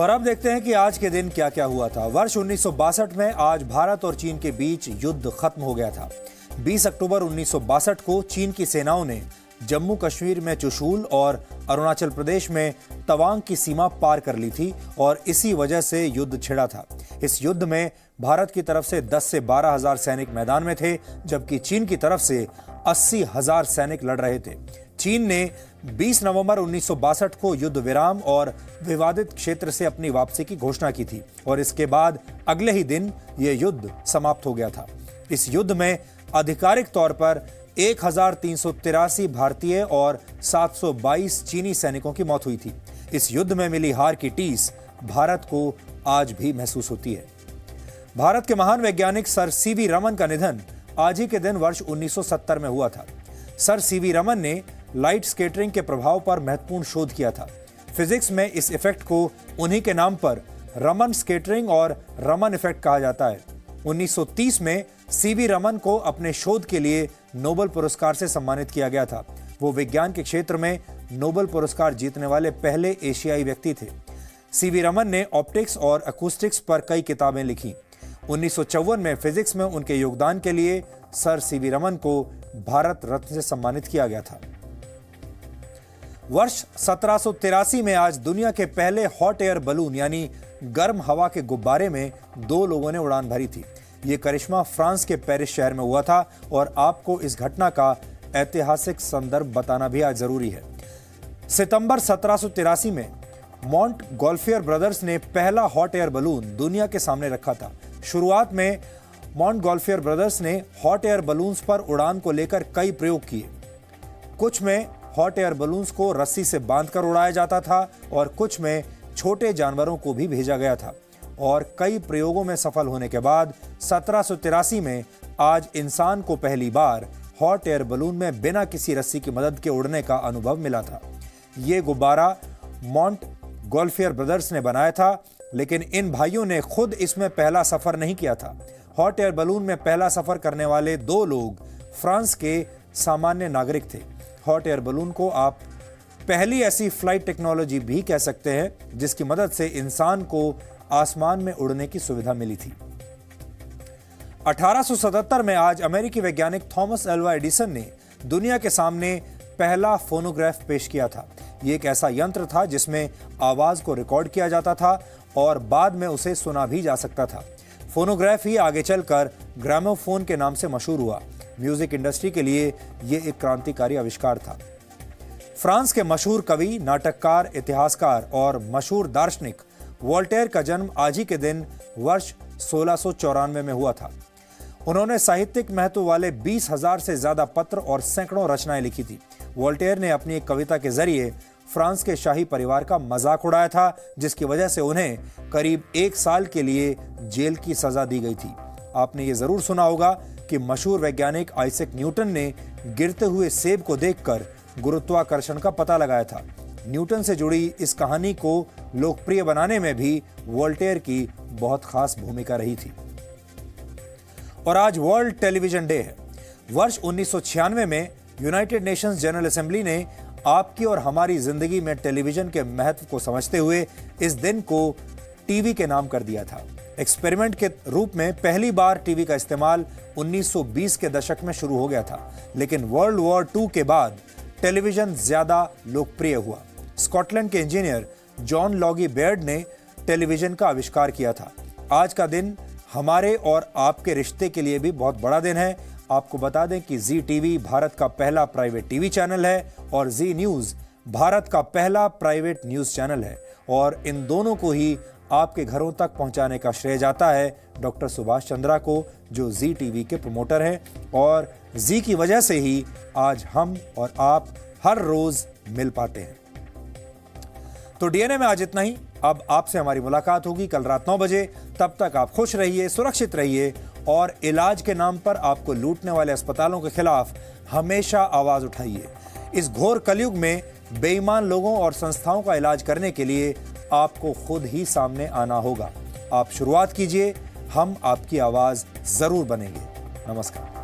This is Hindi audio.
और अब देखते हैं कि आज के दिन क्या क्या हुआ था। वर्ष उन्नीस में आज भारत और चीन के बीच युद्ध खत्म हो गया था। 20 अक्टूबर उन्नीस को चीन की सेनाओं ने जम्मू कश्मीर में चुशूल और अरुणाचल प्रदेश में तवांग की सीमा पार कर ली थी और इसी वजह से युद्ध छिड़ा था। इस युद्ध में भारत की तरफ़ से 10 से बारह हज़ार सैनिक मैदान में थे, जबकि चीन की तरफ़ से अस्सी हज़ार सैनिक लड़ रहे थे। चीन ने 20 नवंबर उन्नीस सौ बासठ को युद्ध विराम और विवादित क्षेत्र से अपनी वापसी की घोषणा की थी और इसके बाद अगले ही दिन यह युद्ध समाप्त हो गया था। इस युद्ध में आधिकारिक तौर पर एक भारतीय और 722 चीनी सैनिकों की मौत हुई थी। इस युद्ध में मिली हार की टीस भारत को आज भी महसूस होती है। भारत के महान वैज्ञानिक सर सीवी रमन का निधन आज ही के दिन वर्ष 1970 में हुआ था। सर सीवी रमन ने लाइट स्केटरिंग के प्रभाव पर महत्वपूर्ण शोध किया था। फिजिक्स में इस इफ़ेक्ट को उन्हीं के नाम पर रमन स्केटरिंग और रमन इफ़ेक्ट कहा जाता है। 1930 में सीवी रमन को अपने शोध के लिए नोबेल पुरस्कार से सम्मानित किया गया था। वो विज्ञान के क्षेत्र में नोबल पुरस्कार जीतने वाले पहले एशियाई व्यक्ति थे। सीवी रमन ने ऑप्टिक्स और अकूस्टिक्स पर कई किताबें लिखी। उन्नीस सौ चौवन में फिजिक्स में उनके योगदान के लिए सर सीवी रमन को भारत रत्न से सम्मानित किया गया था। वर्ष सत्रह में आज दुनिया के पहले हॉट एयर बलून, यानी गर्म हवा के गुब्बारे में दो लोगों ने उड़ान भरी थी। ये करिश्मा फ्रांस के पेरिस शहर में हुआ था और आपको इस घटना का ऐतिहासिक संदर्भ बताना भी आज ज़रूरी है। सितंबर सत्रह में मॉन्ट गोल्फियर ब्रदर्स ने पहला हॉट एयर बलून दुनिया के सामने रखा था। शुरुआत में मॉन्ट गोल्फियर ब्रदर्स ने हॉट एयर बलून्स पर उड़ान को लेकर कई प्रयोग किए। कुछ में हॉट एयर बलून्स को रस्सी से बांधकर उड़ाया जाता था और कुछ में छोटे जानवरों को भी भेजा गया था। और कई प्रयोगों में सफल होने के बाद सत्रह में आज इंसान को पहली बार हॉट एयर बलून में बिना किसी रस्सी की मदद के उड़ने का अनुभव मिला था। ये गुब्बारा मॉन्ट गोल्फियर ब्रदर्स ने बनाया था, लेकिन इन भाइयों ने खुद इसमें पहला सफ़र नहीं किया था। हॉट एयर बलून में पहला सफ़र करने वाले दो लोग फ्रांस के सामान्य नागरिक थे। हॉट एयर बलून को आप पहली ऐसी फ़्लाइट टेक्नोलॉजी भी कह सकते हैं, जिसकी मदद से इंसान को आसमान में उड़ने की सुविधा मिली थी। 1877 में आज अमेरिकी वैज्ञानिक थॉमस एल्वा एडिसन ने दुनिया के सामने पहला फोनोग्राफ पेश किया था। यह एक ऐसा यंत्र था जिसमें आवाज़ को रिकॉर्ड किया जाता था और बाद में उसे सुना भी जा सकता था। फोनोग्राफ ही आगे चलकर ग्रामोफोन के नाम से मशहूर हुआ। म्यूज़िक इंडस्ट्री के लिए यह एक क्रांतिकारी आविष्कार था। फ्रांस के मशहूर कवि, नाटककार, इतिहासकार और मशहूर दार्शनिक वोल्टेयर का जन्म आज ही के दिन वर्ष सोलह में हुआ था। उन्होंने साहित्यिक महत्व वाले बीस हज़ार से ज़्यादा पत्र और सैकड़ों रचनाएँ लिखी थी। वॉल्टेयर ने अपनी एक कविता के ज़रिए फ्रांस के शाही परिवार का मज़ाक उड़ाया था, जिसकी वजह से उन्हें करीब एक साल के लिए जेल की सजा दी गई थी। आपने ये ज़रूर सुना होगा कि मशहूर वैज्ञानिक आइसेक न्यूटन ने गिरते हुए सेब को देखकर गुरुत्वाकर्षण का पता लगाया था। न्यूटन से जुड़ी इस कहानी को लोकप्रिय बनाने में भी वोल्टेयर की बहुत खास भूमिका रही थी। और आज वर्ल्ड टेलीविज़न डे है। वर्ष उन्नीस सौ छियानवे में यूनाइटेड नेशंस जनरल असेंबली ने आपकी और हमारी ज़िंदगी में टेलीविज़न के महत्व को समझते हुए इस दिन को टीवी के नाम कर दिया था। एक्सपेरिमेंट के रूप में पहली बार टीवी का इस्तेमाल 1920 के दशक में शुरू हो गया था, लेकिन वर्ल्ड वॉर टू के बाद टेलीविज़न ज़्यादा लोकप्रिय हुआ। स्कॉटलैंड के इंजीनियर जॉन लॉगी बेर्ड ने टेलीविज़न का आविष्कार किया था। आज का दिन हमारे और आपके रिश्ते के लिए भी बहुत बड़ा दिन है। आपको बता दें कि जी टीवी भारत का पहला प्राइवेट टीवी चैनल है और जी न्यूज़ भारत का पहला प्राइवेट न्यूज़ चैनल है और इन दोनों को ही आपके घरों तक पहुँचाने का श्रेय जाता है डॉक्टर सुभाष चंद्रा को, जो जी टीवी के प्रमोटर हैं। और जी की वजह से ही आज हम और आप हर रोज मिल पाते हैं। तो डीएनए में आज इतना ही। अब आपसे हमारी मुलाकात होगी कल रात नौ बजे। तब तक आप खुश रहिए, सुरक्षित रहिए और इलाज के नाम पर आपको लूटने वाले अस्पतालों के खिलाफ हमेशा आवाज़ उठाइए। इस घोर कलयुग में बेईमान लोगों और संस्थाओं का इलाज करने के लिए आपको खुद ही सामने आना होगा। आप शुरुआत कीजिए, हम आपकी आवाज़ ज़रूर बनेंगे। नमस्कार।